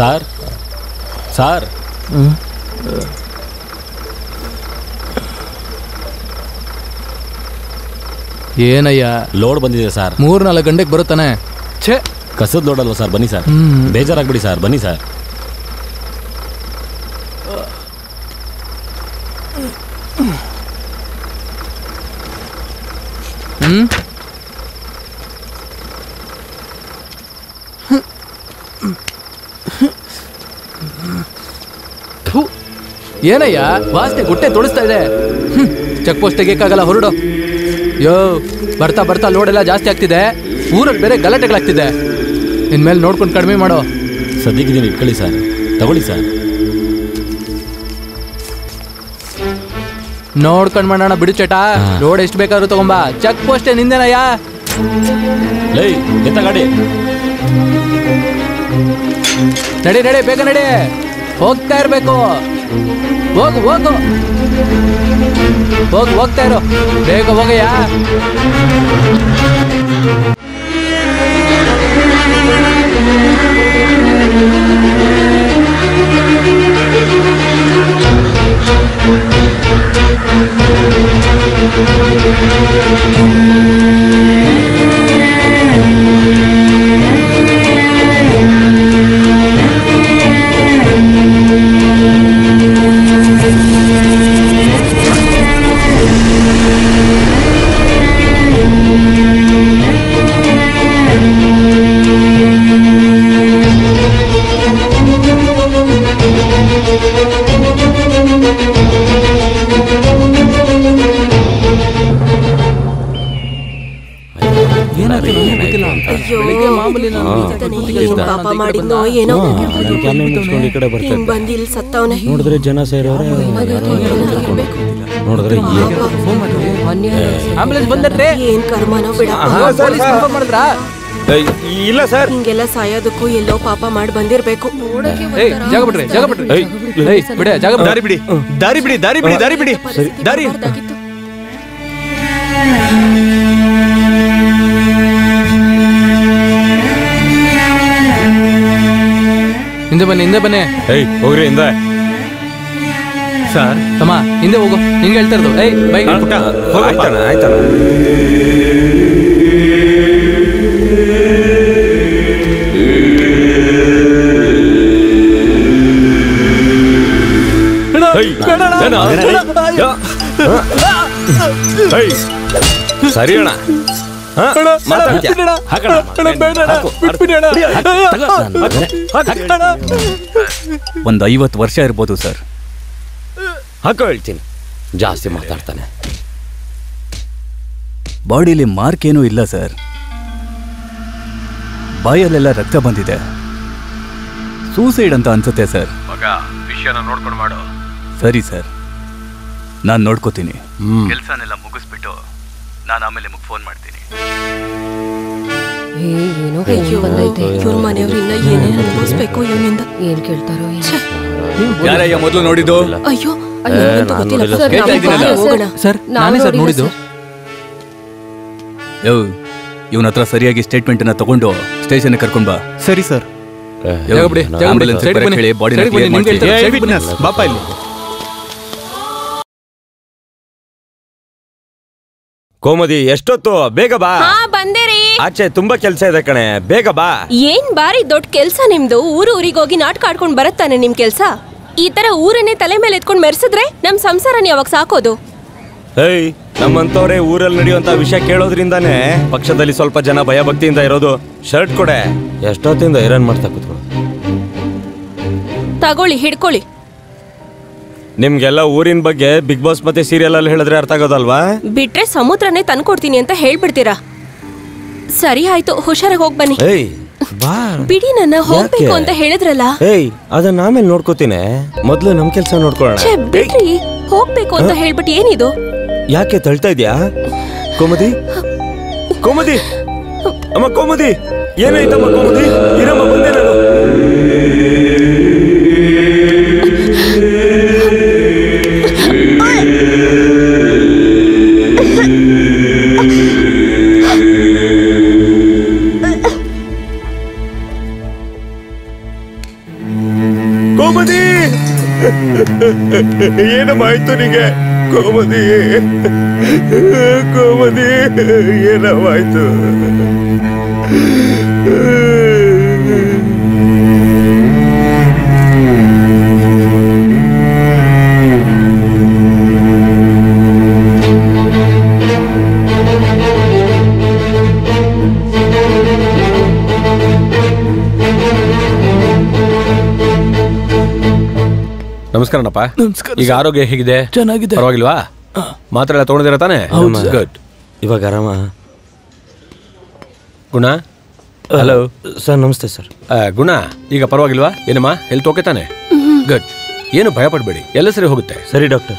Sir sir ಏನಯ್ಯ? Load ಬಂದಿದೆ sir. ಮೂರ್ ನಾಲ್ಕು ಗಂಟೆಗೆ ಬರುತ್ತಾನೆ. ಛೇ! ಕಸದ ಲೋಡ್ ಅಲ್ವಾ ಸರ್? ಬನ್ನಿ ಸರ್. ಹ್ಮ್. ಬೇಜಾರಾಗ್ಬಿಡಿ ಸರ್. ಬನ್ನಿ ಸರ್. ಹ್ಮ್? ಏನಯ್ಯ? ವಾಸನೆ ಗುಟ್ಟೆ ತೊಳಿಸ್ತಾ ಇದೆ. ಚೆಕ್ ಪೋಸ್ಟ್ ತೆಗಿಯಕ್ಕಾಗಲ್ಲ ಹೊರಡು. ಯೋ ಬರ್ತಾ ಬರ್ತಾ ಲೋಡೆಲ್ಲ ಜಾಸ್ತಿ ಆಗ್ತಿದೆ. ಊರಲ್ಲಿ ಬೇರೆ ಗಲಾಟೆಗಳಾಗ್ತಿದೆ. ಇನ್ಮೇಲೆ ನೋಡ್ಕೊಂಡು ಕಡಿಮೆ ಮಾಡೋ. ಸದ್ಯಕ್ಕೆ ನೀವು ಇಟ್ಕೊಳ್ಳಿ ಸರ್. ತಗೊಳ್ಳಿ ಸರ್. ನೋಡ್ಕೊಂಡ್ ಮಾಡೋಣ ಬಿಡು ಚಟ. ಲೋಡ್ ಎಷ್ಟು ಬೇಕಾದ್ರೂ ತಗೊಂಬ. ಚೆಕ್ ಪೋಸ್ಟ್ ನಿಂದೇನಯ್ಯ? ಲೈ ಎತ್ತ ಗಾಡಿ. ನಡಿ ನಡಿ ಬೇಗ ನಡಿ. ಹೋಗ್ತಾ ಇರ್ಬೇಕು. ಹೋಗು ಹೋಗು. ಹೋಗು ಹೋಗ್ತಾ ಇರು. ಬೇಗ ಹೋಗಯ್ಯ. ಬೆಳಿಗ್ಗೆ ಮಾಡಿದ್ನೋ ಏನೋ ಈ ಕಡೆ ಬರ್ತಾ ಹಿಂಗ್ ಬಂದ್ ಇಲ್ಲಿ ಸತ್ತವನೆ ನೋಡಿದ್ರೆ ಜನ ಸೇರೋರೆ ನೋಡಿದ್ರೆ ಆಂಬುಲೆನ್ಸ್ ಬಂದಟ್ರಿ? ಏನ್ ಕರ್ಮನೋ ಬಿಡ ಇಲ್ಲ ಸರ್. ಹಿಂಗೆಲ್ಲ ಸಾಯೋದಕ್ಕೂ ಎಲ್ಲೋ ಪಾಪ ಮಾಡಿ ಬಂದಿರ್ಬೇಕು. ಜಾಗ ಬಿಡ್ರಿ ಜಾಗ ಬಿಡ್ರಿ ಏಯ್ ಬಿಡೆ ಜಾಗ ಬಿಡಿ ದಾರಿ ಬಿಡಿ. ದಾರಿ ಬಿಡಿ ದಾರಿ ಬಿಡಿ ದಾರಿ ಬಿಡಿ. ದಾರಿ. ಹಿಂದೆ ಬನ್ನಿ ಹಿಂದೆ ಬನ್ನಿ ಏಯ್ ಹೋಗ್ರಿ ಹಿಂದೆ ಸರ್ ತಮ್ಮ ಹಿಂದೆ ಹೋಗು ನಿಂಗೆ ಹೇಳ್ತಾ ಇರೋದು ಏಯ್ ಬೈಕ್ ಪುಟ್ಟ ಆಯ್ತಾನ ಆಯ್ತಾನ ಏಯ್, ಏನ? ಯಾ. ಏಯ್, ಸರಿ ಅಣ್ಣ ಒಂದು ಐವತ್ತು ವರ್ಷ ಇರ್ಬೋದು ಸರ್. ಹಾಕೋ ಹೇಳ್ತೀನಿ. ಜಾಸ್ತಿ ಮಾತಾಡ್ತಾನೆ. ಬಾಡಿಲಿ ಮಾರ್ಕ್ ಏನೂ ಇಲ್ಲ ಸರ್. ಬಾಯಲ್ಲೆಲ್ಲ ರಕ್ತ ಬಂದಿದೆ. ಸೂಸೈಡ್ ಅಂತ ಅನ್ಸುತ್ತೆ ಸರ್. ವಿಷಯನ ನೋಡ್ಕೊಂಡು ಮಾಡು. ಸರಿ ಸರ್. ನಾನು ನೋಡ್ಕೋತೀನಿ. ಕೆಲಸನೆಲ್ಲ ಮುಗಿಸ್ಬಿಟ್ಟು ನಾನು ಆಮೇಲೆ ನಿಮಗೆ ಫೋನ್ ಮಾಡ್ತೀನಿ. ಏನೋ ಅಯ್ಯೋ ಬಂದೈತೆ. ಇವ್ರ ಮನೆಯವ್ರು ಇನ್ನ ಏನೇನ್ ಅನುಭವಿಸ್ಬೇಕು ಇವನಿಂದ? ಏನ್ ಕೇಳ್ತಾರೋ ಯಾರಯ್ಯ ಮೊದಲು ನೋಡಿದ್ದು? ಅಯ್ಯೋ ಅಯ್ಯೋ ಗೊತ್ತಿಲ್ಲ. ಸರ್, ಕೇಳ್ತಾ ನಾವು ಇದ್ದೀನಲ್ಲ. ಬಾರೆ ಹೋಗೋಣ. ಸರ್ ನಾವು ನಾನೇ ಸರ್ ನೋಡಿದ್ದು. ಇವನ ಹತ್ರ ಸರಿಯಾಗಿ ಸ್ಟೇಟ್ಮೆಂಟ್ ಅನ್ನ ತಗೊಂಡು ಸ್ಟೇಷನ್ ಕರ್ಕೊಂಡ್ ಬಾ. ಸರಿ ಸರ್. ಬಿಡಿ? ಬನ್ನಿ. ಹೇಳಿ ಬಾಡಿ ಕ್ಲಿಯರ್ ಮಾಡ್ತೀನಿ. ಬಾಪ ಇಲ್ಲಿ. ಕೋಮದಿ ಎಷ್ಟೊತ್ತು? ಬೇಗ ಬಾ. ಹಾ ರೀ ಆಚೆ ತುಂಬಾ ಕೆಲಸ ಇದೆ ಕಣೆ. ಬೇಗ ಬಾ. ಏನ್ ಬಾರಿ ದೊಡ್ಡ ಕೆಲ್ಸ ನಿಮ್ದು? ಊರು ಊರಿಗೆ ಹೋಗಿ ನಾಟಕ ಆಡ್ಕೊಂಡು ಬರತ್ತಾನೆ ನಿಮ್ ಕೆಲ್ಸ? ಈ ತರ ಊರನ್ನೇ ತಲೆ ಮೇಲೆ ಎತ್ಕೊಂಡು ಮೆರೆಸಿದ್ರೆ ನಮ್ ಸಂಸಾರನ ಯಾವಾಗ ಸಾಕೋದು. ಏಯ್ ನಮ್ಮಂತವ್ರೆ ಊರಲ್ಲಿ ನಡೆಯುವಂತ ವಿಷಯ ಕೇಳೋದ್ರಿಂದಾನೇ ಪಕ್ಷದಲ್ಲಿ ಸ್ವಲ್ಪ ಜನ ಭಯಭಕ್ತಿಯಿಂದ ಇರೋದು. ಶರ್ಟ್ ಕೊಡೆ. ಎಷ್ಟೊತ್ತಿಂದ ಐರನ್ ಮಾಡ್ತಾ ಕೂತ್ಕೊ ತಗೊಳ್ಳಿ ಹಿಡ್ಕೊಳ್ಳಿ. ನಿಮ್ಗೆಲ್ಲ ಊರಿನ ಬಗ್ಗೆ ಬಿಗ್ ಬಾಸ್ ಮತ್ತೆ ಸೀರಿಯಲ್ ಅಲ್ಲಿ ಹೇಳಿದ್ರೆ ಅರ್ಥ ಆಗೋದಲ್ವಾ? ಬಿಟ್ರೆ ಸಮುದ್ರನೇ ತಂದ್ಕೊಡ್ತೀನಿ ಅಂತ ಹೇಳ್ಬಿಡ್ತೀರಾ? ಸರಿ ಆಯ್ತು ಹುಷಾರಾಗಿ ಹೋಗ್ ಬನ್ನಿ. ಏಯ್ ಬಾ. ಬಿಡಿ ನನ್ನ ಹೋಗ್ಬೇಕು ಅಂತ ಹೇಳಿದ್ರಲ್ಲ? ಏಯ್ ಅದನ್ನ ಆಮೇಲೆ ನೋಡ್ಕೋತೀನಿ. ಮೊದ್ಲು ನಮ್ ಕೆಲ್ಸ ನೋಡ್ಕೊಳ್ಳೋಣ. ಛೇ ಬಿಡ್ರಿ. ಹೋಗ್ಬೇಕು ಅಂತ ಹೇಳ್ಬಿಟ್ಟು ಏನಿದು? ಯಾಕೆ ತಳ್ತಾ ಇದ್ಯಾ? ಕೋಮದಿ? ಕೋಮದಿ? ಅಮ್ಮ ಕೋಮದಿ! ಏನಾಯ್ತಮ್ಮ ಕೋಮದಿ? ಇರಮ್ಮ ಬಂದೆ ನಾನು. ಏನಮ್ಮ ಆಯ್ತು ನಿಗೆ ಕೋಮದಿ ಕೋಮದಿ ಏನವಾಯ್ತು? ನಮಸ್ಕಾರನಪ್ಪ ನಮಸ್ಕಾರ ಈಗ ಆರೋಗ್ಯ ಹೇಗಿದೆ? ಚೆನ್ನಾಗಿದೆ. ಪರವಾಗಿಲ್ವಾ? ಮಾತ್ರ ಎಲ್ಲ ತೊಗೊಂಡಿದ್ದೀರಾ ತಾನೆ? ಹೌದು ಗುಡ್ ಇವಾಗ ಆರಾಮ? ಗುಣ? ಹಲೋ ಸರ್ ನಮಸ್ತೆ ಸರ್. ಗುಣ ಈಗ ಪರವಾಗಿಲ್ವಾ? ಏನಮ್ಮ ಹೆಲ್ತ್ ಓಕೆ ತಾನೆ? ಗುಡ್ ಏನು ಭಯ ಪಡಬೇಡಿ ಎಲ್ಲ ಸರಿ ಹೋಗುತ್ತೆ. ಸರಿ ಡಾಕ್ಟರ್.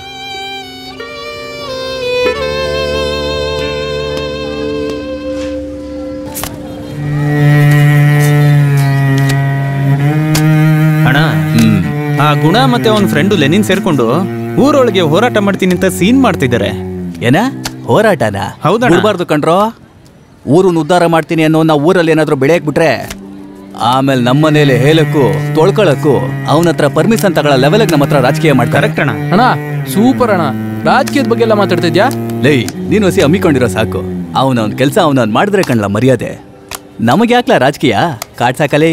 ಗುಣ ಮತ್ತೆ ಅವನ ಫ್ರೆಂಡು ಲೆನಿನ್ ಸೇರ್ಕೊಂಡು ಊರೊಳಗೆ ಹೋರಾಟ ಮಾಡ್ತೀನಿ ಅಂತ ಸೀನ್ ಮಾಡ್ತಿದ್ದಾರೆ. ಏನ? ಹೋರಾಟನ? ಹೌದಾ ಬಿಡಬಾರ್ದು ಕಣ್ರೋ? ಊರನ್ನ ಉದ್ಧಾರ ಮಾಡ್ತೀನಿ ಅನ್ನೋ ನಾವು ಊರಲ್ಲಿ ಏನಾದ್ರೂ ಬೆಳೆಯಕ್ ಬಿಟ್ರೆ? ಆಮೇಲೆ ನಮ್ಮನೇಲಿ ಹೇಳಕ್ಕೂ ತೊಳ್ಕೊಳಕ್ಕೂ ಅವನ ಹತ್ರ ಪರ್ಮಿಷನ್ ತಗೊಳ್ಳೋ ಲೆವೆಲ್ಗೆ ನಮ್ಮ ಹತ್ರ ರಾಜಕೀಯ ಮಾಡ್ತಾರೆ. ಕರೆಕ್ಟ್ ಅಣ್ಣ. ಅಣ್ಣ ಸೂಪರ್ ಅಣ್ಣ. ರಾಜಕೀಯದ ಬಗ್ಗೆ ಎಲ್ಲ ಮಾತಾಡ್ತಿದ್ಯಾ ಲೈ ನೀನು ಹಸಿ ಹಮ್ಮಿಕೊಂಡಿರೋ ಸಾಕು. ಅವನವನ್ ಕೆಲಸ ಅವನ ಮಾಡಿದ್ರೆ ಕಣ್ಲ ಮರ್ಯಾದೆ. ನಮಗೆ ಯಾಕ್ಲ ರಾಜಕೀಯ? ಕಾಡ್ಸಾಕಲೇ?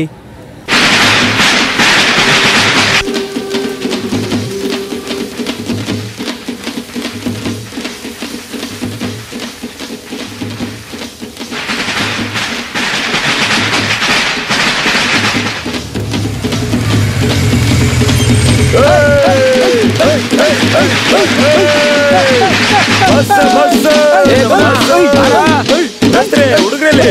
ಹುಡುಗ್ರಲ್ಲಿ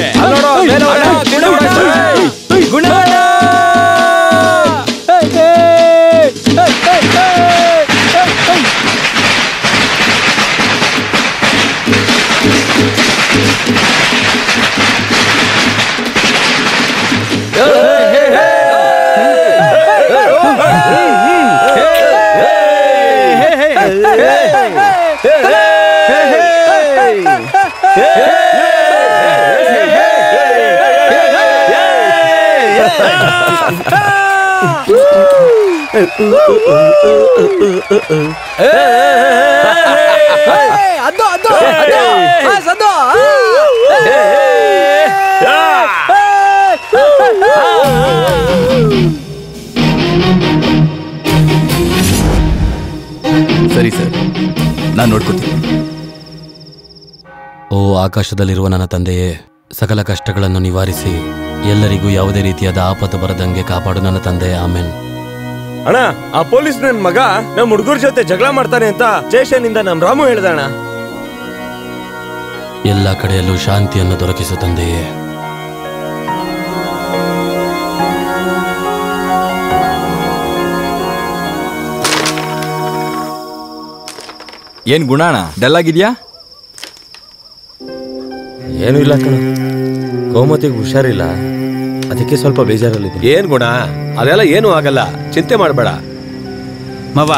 ಸರಿ ನಾನು ನೋಡ್ಕೊತೀನಿ. ಓ ಆಕಾಶದಲ್ಲಿರುವ ನನ್ನ ತಂದೆಯೇ ಸಕಲ ಕಷ್ಟಗಳನ್ನು ನಿವಾರಿಸಿ ಎಲ್ಲರಿಗೂ ಯಾವುದೇ ರೀತಿಯಾದ ಆಪತ್ತು ಬರದಂಗೆ ಕಾಪಾಡು ನನ್ನ ತಂದೆ ಆಮೇನ್. ಅಣ್ಣ ಆ ಪೊಲೀಸ್ ನನ್ ಮಗ ನಮ್ಮ ಹುಡುಗರ ಜೊತೆ ಜಗಳ ಮಾಡ್ತಾನೆ ಅಂತ ಸ್ಟೇಷನ್ ಇಂದ ನಮ್ ರಾಮು ಹೇಳ್ದಣ್ಣ ಎಲ್ಲ ಕಡೆಯಲ್ಲೂ ಶಾಂತಿಯನ್ನು ದೊರಕಿಸು ತಂದೆಯೇ. ಏನ್ ಗುಣಾಣ? ಡಲ್ ಆಗಿದೆಯಾ? ಏನೂ ಇಲ್ಲ ಕಣ. ಕೋಮತಿಗೆ ಹುಷಾರಿಲ್ಲ. ಅದಕ್ಕೆ ಸ್ವಲ್ಪ ಬೇಜಾರಲ್ಲಿದೆ ಏನ್ ಗುಣ? ಅದೆಲ್ಲ ಏನು ಆಗಲ್ಲ. ಚಿಂತೆ ಮಾಡಬೇಡ. ಮವ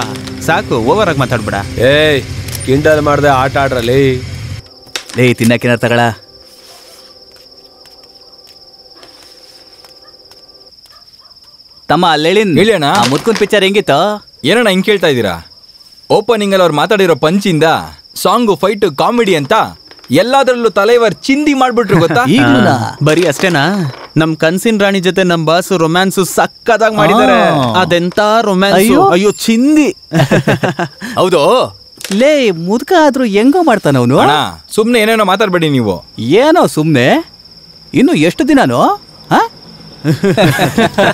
ಸಾಕು ಓವರ್ ಆಗಿ ಮಾತಾಡ್ಬೇಡ. ಏಯ್ ಕಿಂಡಲ್ ಮಾಡ್ದೆ ಆಟ ಆಡ್ರಲ್ಲಿ. ಲೇ ತಿನ್ನಕ್ಕೇನಾರ ತಗಳ? ತಮ್ಮ ಅಲ್ಲೇಳಿ ಹೇಳಿ ಅಣ್ಣ. ಮುತ್ಕುನ್ ಪಿಕ್ಚರ್ ಹೆಂಗಿತ್ತು? ಏನಣ್ಣ ಹಿಂಗ್ ಕೇಳ್ತಾ ಇದ್ದೀರಾ? ಓಪನಿಂಗ್ ಅಲ್ಲಿ ಅವ್ರು ಮಾತಾಡಿರೋ ಪಂಚಿಂದ ಸಾಂಗು ಫೈಟ್ ಕಾಮಿಡಿ ಅಂತ ಎಲ್ಲಾದ್ರಲ್ಲೂ ತಲೈವರ್ ಚಿಂದಿ ಮಾಡ್ಬಿಟ್ರು ಗೊತ್ತಾ? ಈಗ್ಲೂನಾ? ಬರೀ ಅಷ್ಟೇನಾ? ನಮ್ ಕನ್ಸಿನ್ ರಾಣಿ ಜೊತೆ ನಮ್ ಬಾಸ್ ರೊಮ್ಯಾನ್ಸ್ ಸಕ್ಕದಾಗ್ ಮಾಡಿದ್ದಾರೆ. ಆ. ಅದೆಂತ ರೊಮ್ಯಾನ್ಸ್ ಅಯ್ಯೋ. ಅಯ್ಯೋ ಚಿಂದಿ. ಹೌದು. ಲೇ ಮುದ್ಕ ಆದ್ರೂ ಹೆಂಗೋ ಮಾಡ್ತಾನವನು ಅಣ್ಣ ಸುಮ್ನೆ ಏನೇನೋ ಮಾತಾಡ್ಬೇಡಿ ನೀವು. ಏನೋ ಸುಮ್ನೆ? ಇನ್ನು ಎಷ್ಟು ದಿನಾನು? ಹಾ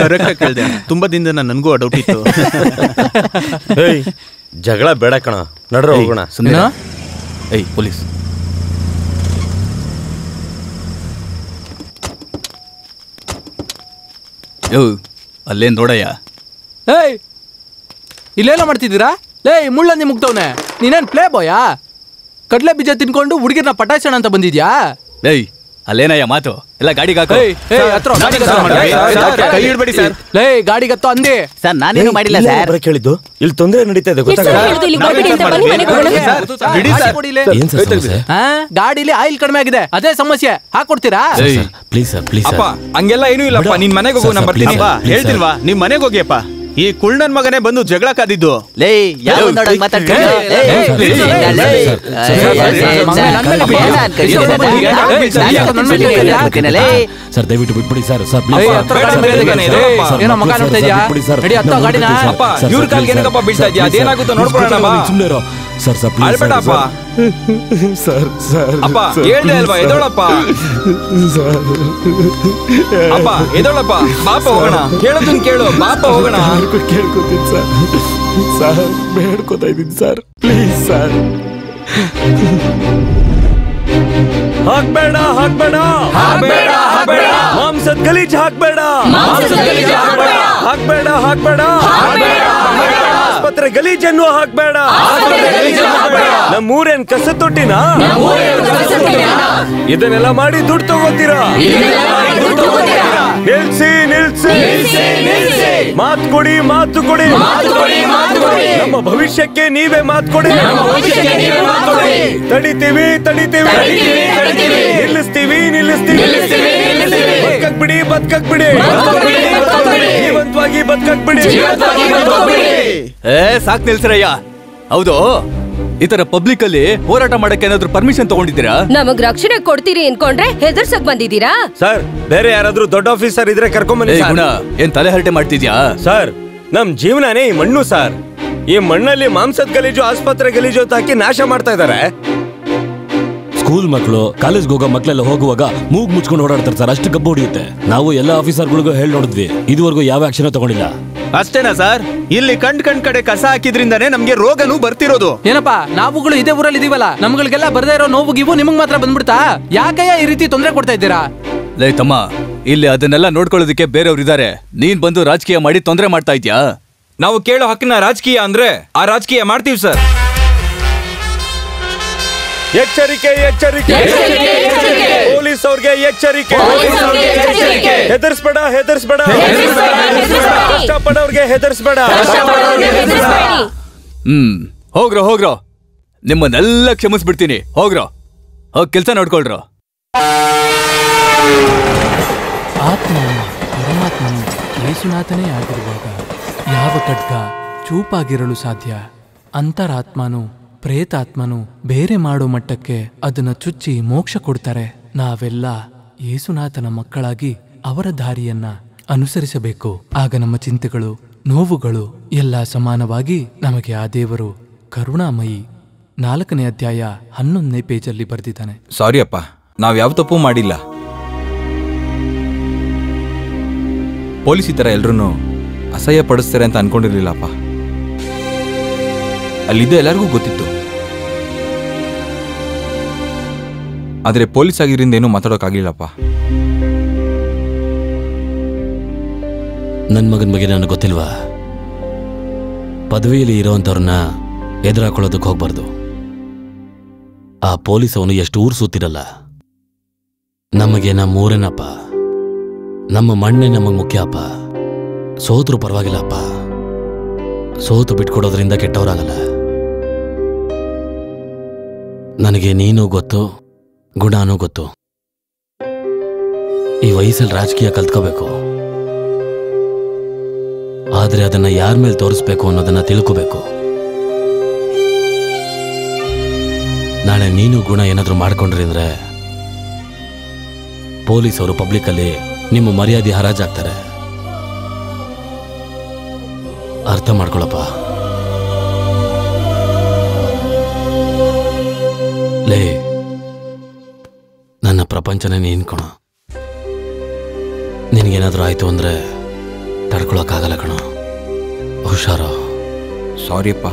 ಕರೆಕ್ಟ್ ಕೇಳ್ದೆ. ತುಂಬಾ ದಿನದಿಂದ ನನಗೂ ಆ ಡೌಟ್ ಇತ್ತು. ಏಯ್ ಜಗಳ ಬೇಡ ಕಣ. ನಡ್ರ ಹೋಗೋಣ. ಸುಮ್ಮನೆ ಏಯ್ ಪೊಲೀಸ್. ಯೋ ಅಲ್ಲೇನ್ ನೋಡಯ್ಯ ಏಯ್ ಇಲ್ಲೇನೋ ಮಾಡ್ತಿದ್ದೀರಾ? ಲೇ ಮುಳ್ಳಂದಿ ಮುಗ್ದವ್ನೆ. ನೀನೇನ್ ಪ್ಲೇ ಬಾಯಾ ಕಡಲೆ ಬೀಜ ತಿನ್ಕೊಂಡು ಹುಡುಗಿರ್ನ ಪಟಾಯಿಸೋಣ ಅಂತ ಬಂದಿದ್ಯಾ? ಏಯ್ ಅಲ್ಲೇನಯ್ಯ ಮಾತು? ಎಲ್ಲ ಗಾಡಿಗೆ ಹಾಕೋ. ಗಾಡಿಗೆ ಕೈ ಇಡ್ಬೇಡಿ ಸರ್. ಲೇ ಗಾಡಿಗತ್ತೋ ಅಂದಿ. ಸರ್ ನಾನೇನು ಮಾಡಿಲ್ಲ ಸರ್. ಬರ ಕೇಳಿದ್ದು ಇಲ್ಲಿ ತೊಂದರೆ ನಡೀತಾ ಇದೆ ಗೊತ್ತಾಗಲ್ಲ? ಗಾಡಿಲಿ ಆಯಿಲ್ ಕಡಿಮೆ ಆಗಿದೆ. ಅದೇ ಸಮಸ್ಯೆ. ಹಾಕೊಡ್ತೀರಾ ಪ್ಲೀಸ್ ಸರ್ ಪ್ಲೀಸ್ ಅಪ್ಪ ಹಂಗೆಲ್ಲ ಏನೂ ಇಲ್ಲಪ್ಪ. ನಿನ್ ಮನೆಗೆ ಹೋಗು ನಂಬರ್ ಬರ್ತೀನಿ ಹೇಳ್ತಿಲ್ವಾ? ನಿಮ್ ಮನೆಗೆ ಹೋಗಿಯಪ್ಪ ಈ ಕುಳ್ಳನ್ ಮಗನೇ ಬಂದು ಜಗಳ ಕಾದಿದ್ದು ಲೇ ಯಾವ ನೋಡಕ್ ಮಾತಾಡ್ತೀಯ? ಲೇ, ಲೇ, ಲೇ, ಲೇ. ಲೇ. ಸರ್ ದಯವಿಟ್ಟು ಬಿಟ್ಬಿಡಿ ಸರ್ ಸರ್ ಏಯ್, ಹತ್ರ ಗಾಡಿ ಮೇಲೆ ಎದಕ್ಕೆ? ಏಯ್, ಏನೋ ನೋಡ್ತಾ ಇದ್ಯಾ? ನಡಿ, ಹತ್ತೋ ಗಾಡಿನ. ಅಪ್ಪ, ಇವ್ರ ಕಾಲ್ಗೆ ಏನಕ್ಕಪ್ಪ ಬೀಳ್ತಾ ಇದ್ಯಾ? ಅದೇನಾಗುತ್ತೋ ನೋಡ್ಕೊಳ್ಳೋಣ ಬಾ. ಸುಮ್ಮನೆ ಸರ್ ಸರ್ please, ಅಳ್ಬೇಡ sir, ಅಪ್ಪ ಸರ್ ಸರ್ ಅಪ್ಪ ಹೇಳ್ದೆ ಅಲ್ವಾ ಎದೋಳಪ್ಪ ಅಪ್ಪ ಎದೋಳಪ್ಪ ಬಾಪ ಹೋಗೋಣ ಕೇಳೋದನ್ ಕೇಳು ಬಾಪ ಹೋಗೋಣ ಕೇಳ್ಕೊತೀನಿ ಸರ್ ಸರ್ ಬೇಡ್ಕೊತಾ ಇದ್ದೀನಿ ಸರ್ ಪ್ಲೀಸ್ ಸರ್ ಹಾಕ್ಬೇಡ ಹಾಕ್ಬೇಡ ಹಾಕ್ಬೇಡ, ಹಾಕ್ಬೇಡ. ಮಾಂಸದ ಗಲೀಜ್ ಹಾಕ್ಬೇಡ ಹಾಕ್ಬೇಡ ಹಾಕ್ಬೇಡ ಆಸ್ಪತ್ರೆ ಗಲೀಜನ್ನು ಹಾಕ್ಬೇಡ. ನಮ್ಮೂರೇನ್ ಕಸ ತೊಟ್ಟಿನ? ಇದನ್ನೆಲ್ಲ ಮಾಡಿ ದುಡ್ಡು ತಗೋತೀರಾ? ನಿಲ್ಸಿ ನಿಲ್ಸಿ. ಮಾತು ಕೊಡಿ ಮಾತು ಕೊಡಿ. ನಮ್ಮ ಭವಿಷ್ಯಕ್ಕೆ ನೀವೇ ಮಾತು ಕೊಡಿ. ತಡಿತೀವಿ ತಡಿತೀವಿ. ನಿಲ್ಲಿಸ್ತೀವಿ ನಿಲ್ಲಿಸ್ತೀವಿ. ಬದುಕಕ್ ಬಿಡಿ. ಬದುಕಕ್ ಬಿಡಿ. ಜೀವಂತವಾಗಿ ಬದುಕಕ್ ಬಿಡಿ ಏ ಸಾಕ್ ನಿಲ್ಸರಯ್ಯ. ಹೌದು. ಈ ತರ ಪಬ್ಲಿಕ್ ಅಲ್ಲಿ ಹೋರಾಟ ಮಾಡಕ್ಕೆ ಏನಾದ್ರು ಪರ್ಮಿಷನ್ ತಗೊಂಡಿದ್ದೀರಾ? ನಮಗ್ ರಕ್ಷಣೆ ಕೊಡ್ತೀರಿ ಅನ್ಕೊಂಡ್ರೆ ಹೆದರ್ಸಕ್ ಬಂದಿದ್ದೀರಾ? ಸರ್ ಬೇರೆ ಯಾರಾದ್ರೂ ದೊಡ್ಡ ಆಫೀಸರ್ ಇದ್ರೆ ಕರ್ಕೊಂಬನ್ನಿ. ಗುಣ ಏನ್ ತಲೆ ಹರಟೆ ಮಾಡ್ತಿದ್ಯಾ? ಸರ್ ನಮ್ ಜೀವನನೇ ಈ ಮಣ್ಣು ಸರ್. ಈ ಮಣ್ಣಲ್ಲಿ ಮಾಂಸದ ಗಲೀಜು ಆಸ್ಪತ್ರೆ ಗಲೀಜು ಅಂತ ಹಾಕಿ ನಾಶ ಮಾಡ್ತಾ ಇದಾರೆ. ಸ್ಕೂಲ್ ಮಕ್ಕಳು ಕಾಲೇಜ್ ಹೋಗೋ ಮಕ್ಕಳೆಲ್ಲ ಹೋಗುವಾಗ ಮೂಗ್ ಮುಚ್ಕೊಂಡು ಓಡಾಡ್ತಾರೆ ಸರ್. ಅಷ್ಟು ಗಬ್ಬು ಹೊಡಿಯುತ್ತೆ. ನಾವು ಎಲ್ಲ ಆಫೀಸರ್ಗಳಿಗೂ ಹೇಳಿ ನೋಡಿದ್ವಿ. ಇದುವರೆಗೂ ಯಾವ ಆಕ್ಷನ್ ತಗೊಂಡಿಲ್ಲ. ಅಷ್ಟೇನಾ ಸರ್? ಇಲ್ಲಿ ಕಣ್ ಕಣ್ ಕಡೆ ಕಸ ಹಾಕಿದ್ರಿಂದಾನೇ ನಮ್ಗೆ ರೋಗನೂ ಬರ್ತಿರೋದು. ಏನಪ್ಪ ನಾವುಗಳು ಇದೇ ಊರಲ್ಲಿ ಇದೀವಲ್ಲ ನಮ್ಗಳಿಗೆಲ್ಲ ಬರ್ದೇ ಇರೋ ನೋವು ಗಿವು ನಿಮಗ್ ಮಾತ್ರ ಬಂದ್ಬಿಡ್ತಾ? ಯಾಕಯ್ಯ ಈ ರೀತಿ ತೊಂದರೆ ಕೊಡ್ತಾ ಇದ್ದೀರಾ? ಲೈ ತಮ್ಮ ಇಲ್ಲಿ ಅದನ್ನೆಲ್ಲ ನೋಡ್ಕೊಳ್ಳೋದಕ್ಕೆ ಬೇರೆಯವ್ರು ಇದಾರೆ ನೀನ್ ಬಂದು ರಾಜಕೀಯ ಮಾಡಿ ತೊಂದರೆ ಮಾಡ್ತಾ ಇದ್ಯಾ? ನಾವು ಕೇಳೋ ಹಕ್ಕಿನ ರಾಜಕೀಯ ಅಂದ್ರೆ ಆ ರಾಜಕೀಯ ಮಾಡ್ತೀವಿ ಸರ್. ಎಚ್ಚರಿಕೆ ಎಚ್ಚರಿಕೆ. ಪೊಲೀಸ್ ಅವ್ರಿಗೆ ಎಚ್ಚರಿಕೆ. ಹೆದರ್ಸ್ಬೇಡ ಹೆದರ್ಸ್ಬೇಡ. ಕಷ್ಟಪಡೋರ್ಗೆ ಹೆದರ್ಸ್ಬೇಡ. ಹ್ಮ್. ಹೋಗ್ರೋ ಹೋಗ್ರೋ. ನಿಮ್ಮನ್ನೆಲ್ಲ ಕ್ಷಮಿಸ್ಬಿಡ್ತೀನಿ. ಹೋಗ್ರೋ. ಹೋಗ್ ಕೆಲ್ಸ ನೋಡ್ಕೊಳ್ರ. ಆತ್ಮ ಪರಮಾತ್ಮನು ಯೇಸುನಾಥನೇ ಆಗಿರುವಾಗ ಯಾವ ಖಡ್ಗ ಚೂಪಾಗಿರಲು ಸಾಧ್ಯ? ಅಂತರಾತ್ಮನು ಪ್ರೇತಾತ್ಮನು ಬೇರೆ ಮಾಡೋ ಮಟ್ಟಕ್ಕೆ ಅದನ್ನ ಚುಚ್ಚಿ ಮೋಕ್ಷ ಕೊಡ್ತಾರೆ. ನಾವೆಲ್ಲ ಯೇಸುನಾಥನ ಮಕ್ಕಳಾಗಿ ಅವರ ದಾರಿಯನ್ನ ಅನುಸರಿಸಬೇಕು. ಆಗ ನಮ್ಮ ಚಿಂತೆಗಳು, ನೋವುಗಳು ಎಲ್ಲ ಸಮಾನವಾಗಿ ನಮಗೆ ಆ ದೇವರು ಕರುಣಾಮಯಿ ನಾಲ್ಕನೇ ಅಧ್ಯಾಯ ಹನ್ನೊಂದನೇ ಪೇಜಲ್ಲಿ ಬರೆದಿದ್ದಾನೆ. ಸಾರಿ ಅಪ್ಪ, ನಾವ್ ಯಾವ ತಪ್ಪು ಮಾಡಿಲ್ಲ. ಪೊಲೀಸ್ ಈ ತರ ಎಲ್ರು ಅಸಹ್ಯ ಪಡಿಸ್ತಾರೆ ಅಂತ ಅನ್ಕೊಂಡಿರ್ಲಿಲ್ಲಪ್ಪ ಅಲ್ಲಿದ್ದ ಎಲ್ಲರಿಗೂ ಗೊತ್ತಿತ್ತು. ಆದ್ರೆ ಪೊಲೀಸ್ ಆಗಿದ್ರಿಂದ ಏನೂ ಮಾತಾಡೋಕ್ಕಾಗಲಿಲ್ಲಪ್ಪ. ನನ್ನ ಮಗನ ಬಗ್ಗೆ ನನಗೆ ಗೊತ್ತಿಲ್ವಾ? ಪದವಿಯಲ್ಲಿ ಇರೋವಂಥವ್ರನ್ನ ಎದುರಾಕೊಳ್ಳೋದಕ್ಕೆ ಹೋಗ್ಬಾರ್ದು. ಆ ಪೊಲೀಸ್ ಅವನು ಎಷ್ಟು ಊರು ಸುತ್ತಿರಲ್ಲ. ನಮಗೆ ನಮ್ಮ ಊರೇನಪ್ಪ? ನಮ್ಮ ಮಣ್ಣೆ ನಮಗೆ ಮುಖ್ಯ ಅಪ್ಪ. ಸೋತರು ಪರವಾಗಿಲ್ಲ ಅಪ್ಪ. ಸೋತು ಬಿಟ್ಕೊಡೋದ್ರಿಂದ ಕೆಟ್ಟವರಾಗಲ್ಲ. ನನಗೆ ನೀನು ಗೊತ್ತು ಗುಣನೂ ಗೊತ್ತು ಈ ವಯಸ್ಸಲ್ಲಿ ರಾಜಕೀಯ ಕಲ್ತ್ಕೋಬೇಕು. ಆದ್ರೆ ಅದನ್ನ ಯಾರ ಮೇಲೆ ತೋರಿಸ್ಬೇಕು ಅನ್ನೋದನ್ನ ತಿಳ್ಕೋಬೇಕು. ನಾಳೆ ನೀನು ಗುಣ ಏನಾದರೂ ಮಾಡ್ಕೊಂಡ್ರಿ ಅಂದ್ರೆ ಪೊಲೀಸರು ಪಬ್ಲಿಕ್ಕಲ್ಲಿ ನಿಮ್ಮ ಮರ್ಯಾದೆ ಹರಾಜಾಗ್ತಾರೆ. ಅರ್ಥ ಮಾಡ್ಕೊಳಪ್ಪ. ಪ್ರಪಂಚನೇ ನೀನು ಕಣ ನಿನಗೇನಾದರೂ ಆಯಿತು ಅಂದರೆ ತಡ್ಕೊಳಕ್ಕಾಗಲ್ಲ ಕಣ. ಹುಷಾರು. ಸಾರಿ ಅಪ್ಪ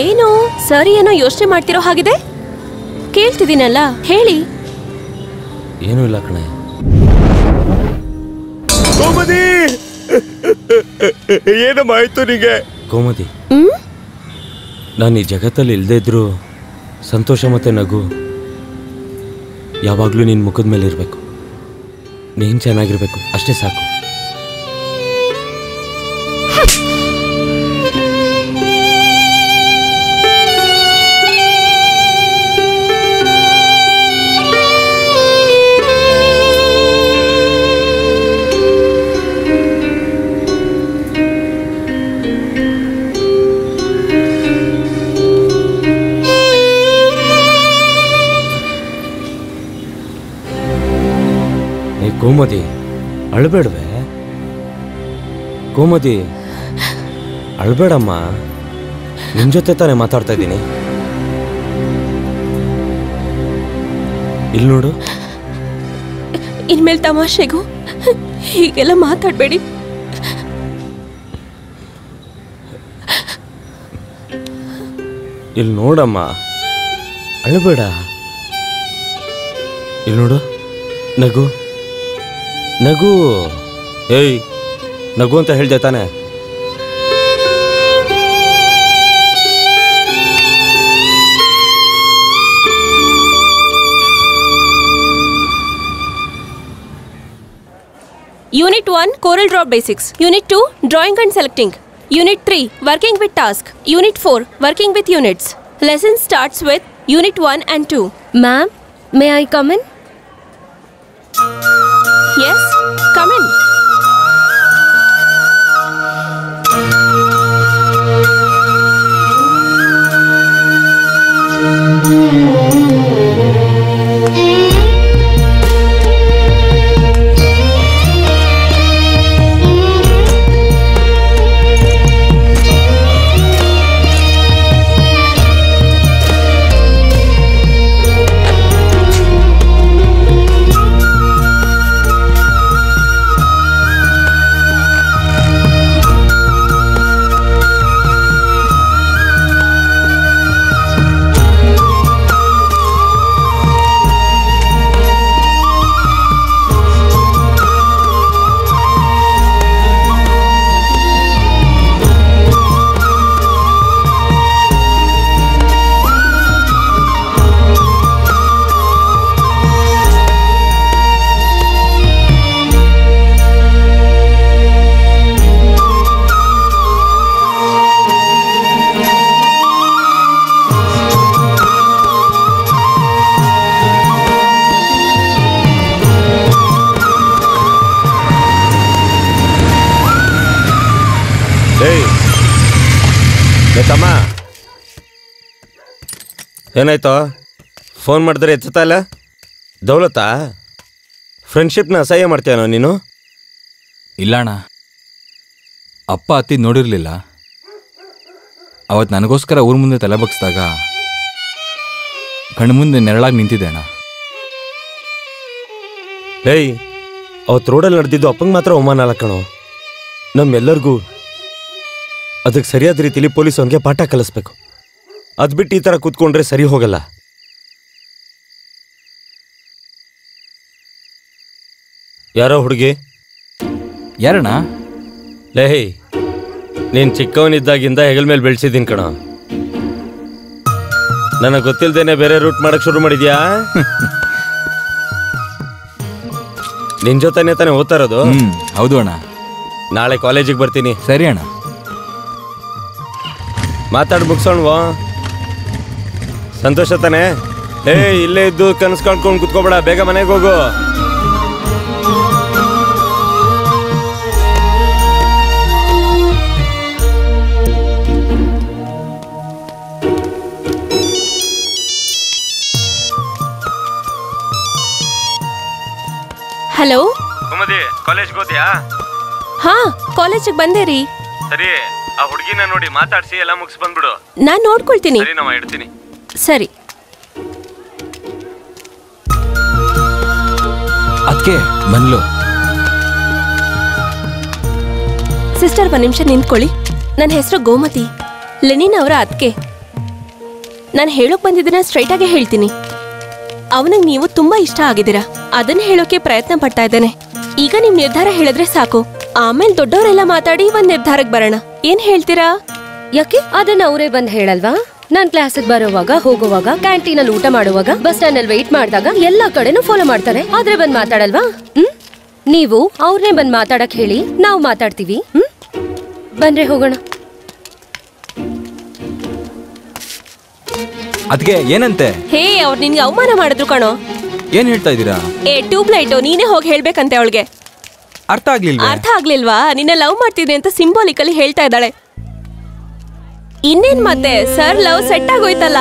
ಏನು? ಸರಿ ಏನೋ ಯೋಚನೆ ಮಾಡ್ತಿರೋ ಹಾಗಿದೆ? ಕೇಳ್ತಿದ್ದೀನಲ್ಲ ಹೇಳಿ. ಏನೂ ಇಲ್ಲ ಕಣೆ. ಗೋಮತಿ! ಏನಮ್ಮ ಆಯ್ತು ನಿಂಗೆ? ಗೋಮತಿ. ಹ್ಮ್? ನಾನು ಈ ಜಗತ್ತಲ್ಲಿ ಇಲ್ಲದೇ ಇದ್ದರೂ ಸಂತೋಷ ಮತ್ತು ನಗು. ಯಾವಾಗಲೂ ನಿನ್ನ ಮುಖದ ಮೇಲೆ ಇರಬೇಕು. ನೀನು ಚೆನ್ನಾಗಿರಬೇಕು. ಅಷ್ಟೇ ಸಾಕು. ಗೋಮತಿ ಅಳ್ಬೇಡ್ವೆ. ಕೋಮದಿ ಅಳ್ಬೇಡಮ್ಮ. ನಿಮ್ಮ ಜೊತೆ ತಾನೇ ಮಾತಾಡ್ತಾ ಇದ್ದೀನಿ. ಇಲ್ಲಿ ನೋಡು. ಇನ್ಮೇಲೆ ತಮಾಷೆಗೂ ಹೀಗೆಲ್ಲ ಮಾತಾಡಬೇಡಿ. ಇಲ್ಲಿ ನೋಡಮ್ಮ. ಅಳಬೇಡ. ಇಲ್ಲಿ ನೋಡು. ನಗು. ನಗು ಏಯ್ ನಗು ಅಂತ ಹೇಳ್ದೆ ತಾನೆ Unit 1 Coral Draw Basics. Unit 2 Drawing and Selecting. Unit 3 Working with Task. Unit 4 Working with Units. Lesson starts with Unit 1 and 2. Ma'am, may I come ಏಯ್ ಏನಾಯ್ತು? ಫೋನ್ ಮಾಡಿದ್ರೆ ಎತ್ತುತ್ತಾ ಇಲ್ಲ? ದೌಲತಾ? ಫ್ರೆಂಡ್ಶಿಪ್ನ ಅಸಹ್ಯ ಮಾಡ್ತೀಯನೋ ನೀನು? ಇಲ್ಲಣ್ಣ. ಅಪ್ಪ ಅತ್ತಿ ನೋಡಿರಲಿಲ್ಲ. ಅವತ್ತು ನನಗೋಸ್ಕರ ಊರ ಮುಂದೆ ತಲೆ ಬಗ್ಸ್ದಾಗ ಕಣ್ಣು ಮುಂದೆ ನೆರಳಾಗಿ ನಿಂತಿದ್ದೆ ಅಣ್ಣ. ಏಯ್ ಅವತ್ತು ರೋಡಲ್ಲಿ ನಡೆದಿದ್ದು ಅಪ್ಪಂಗೆ ಮಾತ್ರ ಅವಮಾನ ಅಲ್ಲ ಕಣೋ. ನಮ್ಮೆಲ್ಲರಿಗೂ ಅದಕ್ಕೆ ಸರಿಯಾದ ರೀತಿಲಿ ಪೊಲೀಸ್ ಅವನಿಗೆ ಪಾಠ ಕಲಿಸ್ಬೇಕು. ಅದು ಬಿಟ್ಟು ಈ ಥರ ಕೂತ್ಕೊಂಡ್ರೆ ಸರಿ ಹೋಗಲ್ಲ. ಯಾರೋ ಹುಡುಗಿ? ಯಾರಣ್ಣ? ಲೇಹಿ ನೀನು ಚಿಕ್ಕವನಿದ್ದಾಗಿಂದ ಹೆಗಲ್ ಮೇಲೆ ಬೆಳೆಸಿದ್ದೀನಿ ಕಣ. ನನಗೆ ಗೊತ್ತಿಲ್ಲದೇನೆ ಬೇರೆ ರೂಟ್ ಮಾಡೋಕೆ ಶುರು ಮಾಡಿದ್ಯಾ? ನಿನ್ನ ಜೊತೆನೆ ತಾನೇ ಓದ್ತಾ ಇರೋದು? ಹ್ಮ್ ಹೌದು ಅಣ್ಣ. ನಾಳೆ ಕಾಲೇಜಿಗೆ ಬರ್ತೀನಿ. ಸರಿ ಅಣ್ಣ. ಮಾತಾಡಿ ಮುಗಿಸೋಣವಾ? ಸಂತೋಷ ತಾನೆ? ಏ ಇಲ್ಲೇ ಇದ್ದು ಕನಸು ಕಾಣ್ಕೊಂಡು ಕುತ್ಕೋಬೇಡ ಬೇಗ ಮನೆಗೆ ಹೋಗು. ಹಲೋ? ಕುಮದಿ ಕಾಲೇಜ್ ಹೋದ್ಯಾ? ಹಾ ಕಾಲೇಜಿಗೆ ಬಂದೆ ರೀ. ಸರಿ ಆ ಹುಡುಗಿನ ನೋಡಿ ಮಾತಾಡ್ಸಿ ಎಲ್ಲ ಮುಗಿಸ್ ಬಂದ್ಬಿಡು. ನಾನು ನೋಡ್ಕೊಳ್ತೀನಿ. ಸರಿ ನಮ್ಮ ಇಡ್ತೀನಿ. ಸರಿ. ಅದಕ್ಕೆ ಬಂದ್ಲು ಸಿಸ್ಟರ್ ಒಂದು ನಿಮಿಷ ನಿಂತ್ಕೊಳ್ಳಿ. ನನ್ನ ಹೆಸರು ಗೋಮತಿ. ಲೆನಿನ್ ಅವರ ಅತ್ಕೆ ನಾನು ಹೇಳೋಕ್ ಬಂದಿದ್ದನ್ನ ಸ್ಟ್ರೈಟಾಗೆ ಹೇಳ್ತೀನಿ. ಅವನಿಗೆ ನೀವು ತುಂಬಾ ಇಷ್ಟ ಆಗಿದ್ದೀರಾ. ಅದನ್ನ ಹೇಳೋಕೆ ಪ್ರಯತ್ನ ಪಡ್ತಾ ಇದ್ದಾನೆ. ಈಗ ನಿಮ್ ನಿರ್ಧಾರ ಹೇಳಿದ್ರೆ ಸಾಕು. ಆಮೇಲೆ ದೊಡ್ಡವರೆಲ್ಲ ಮಾತಾಡಿ ಒಂದ್ ನಿರ್ಧಾರಕ್ಕೆ ಬರೋಣ. ಏನ್ ಹೇಳ್ತೀರಾ? ಯಾಕೆ? ಅದನ್ನ ಅವರೇ ಬಂದ್ ಹೇಳಲ್ವಾ? ನಾನ್ ಕ್ಲಾಸಿಗೆ ಬರೋವಾಗ ಹೋಗುವಾಗ ಕ್ಯಾಂಟೀನ್ ಅಲ್ಲಿ ಊಟ ಮಾಡುವಾಗ ಬಸ್ ಸ್ಟ್ಯಾಂಡ್ ಅಲ್ಲಿ ವೆಯ್ಟ್ ಮಾಡಿದಾಗ ಎಲ್ಲಾ ಕಡೆನೂ ಫಾಲೋ ಮಾಡ್ತಾರೆ. ಆದ್ರೆ ಬಂದ್ ಮಾತಾಡಲ್ವಾ? ಹ್ಮ್? ನೀವು ಅವ್ರನ್ನೇ ಬಂದ್ ಮಾತಾಡಕ್ ಹೇಳಿ ನಾವು ಮಾತಾಡ್ತೀವಿ. ಹ್ಮ್? ಬಂದ್ರೆ ಹೋಗೋಣ. ಅದಕ್ಕೆ ಏನಂತೆ? ಹೇ ಅವ್ರು ನಿನ್ಗೆ ಅವಮಾನ ಮಾಡಿದ್ರು ಕಣೋ. ಏನ್ ಹೇಳ್ತಾ ಇದ್ದೀರಾ? ಏ ಟ್ಯೂಬ್ ಲೈಟ್ ನೀನೇ ಹೋಗಿ ಹೇಳ್ಬೇಕಂತೆ ಅವಳಿಗೆ. ಅರ್ಥ ಆಗ್ಲಿಲ್ವಾ? ಅರ್ಥ ಆಗ್ಲಿಲ್ವಾ? ನಿನ್ನ ಲವ್ ಮಾಡ್ತಿದ್ದೆ ಅಂತ ಸಿಂಬಾಲಿಕಲಿ ಹೇಳ್ತಾ ಇದ್ದಾಳೆ. ಇನ್ನೇನ್ ಮತ್ತೆ ಸರ್ ಲವ್ ಸೆಟ್ ಆಗೋಯ್ತಲ್ಲ?